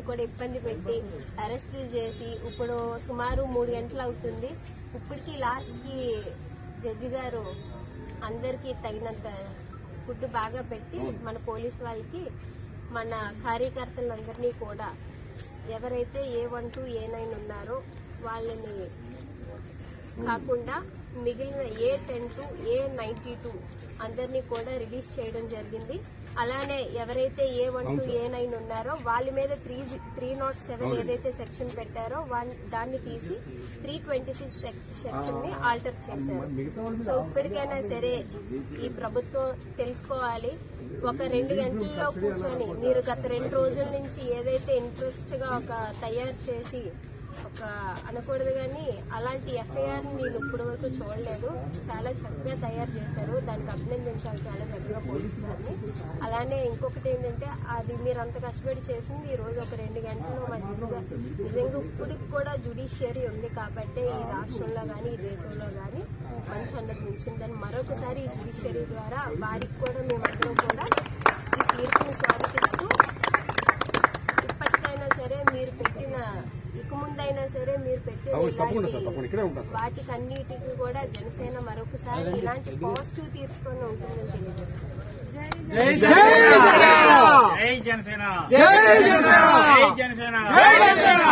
అందరినీ కూడా ఇబ్బంది పెట్టి అరెస్టులు చేసి ఇప్పుడు సుమారు మూడు గంటలు అవుతుంది. ఇప్పటికి లాస్ట్కి జడ్జి గారు అందరికీ తగినంత ఫుడ్ బాగా పెట్టి మన పోలీస్ వాళ్ళకి మన కార్యకర్తలందరినీ కూడా ఎవరైతే A one to A nine ఉన్నారో వాళ్ళని కాకుండా మిగిలిన A ten to A ninety two అందరినీ కూడా రిలీజ్ చేయడం జరిగింది. అలానే ఎవరైతే A one to A nine ఉన్నారో వాళ్ళ మీద త్రీ త్రీ నాట్ సెవెన్ ఏదైతే సెక్షన్ పెట్టారో దాన్ని తీసి త్రీ ట్వంటీ సిక్స్ సెక్షన్ని ఆల్టర్ చేశారు. సో ఇప్పటికైనా సరే ఈ ప్రభుత్వం తెలుసుకోవాలి. ఒక రెండు గంటల్లో కూర్చొని మీరు గత రెండు రోజుల నుంచి ఏదైతే ఇంట్రెస్ట్గా ఒక తయారు చేసి ఒక అనకూడదు కానీ అలాంటి ఎఫ్ఐఆర్ నేను ఇప్పటి వరకు చూడలేదు. చాలా చక్కగా తయారు చేశారు. దానికి అభినందించాలి చాలా చక్కగా పోలీసు వారిని అలానే ఇంకొకటి ఏంటంటే అది మీరు అంత కష్టపడి చేసింది ఈ రోజు ఒక రెండు గంటలు మా నిజంగా నిజంగా ఇప్పటికి కూడా జుడిషియరీ ఉంది కాబట్టి ఈ రాష్ట్రంలో కానీ ఈ దేశంలో కానీ మంచి అన్నది ఉంచిందని మరొకసారి ఈ జుడిషియరీ ద్వారా వారికి కూడా మేమందరం కూడా ఈ తీర్పుని స్వాగతిస్తూ ఇప్పటికైనా సరే మీరు పెట్టిన ముందైనా సరే మీరు ఇలాంటి వాటికన్నిటికీ కూడా జనసేన మరొకసారి ఇలాంటి పాజిటివ్ తీర్పుతోనే ఉంటుందని తెలియజేస్తున్నాను జై జనసేన! జై జనసేన! జై జనసేన!